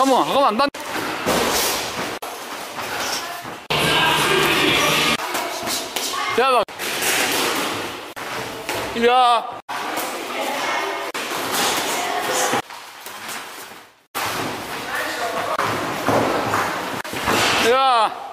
잠깐만 잠깐만 안 단. 야, 막. 야. 야.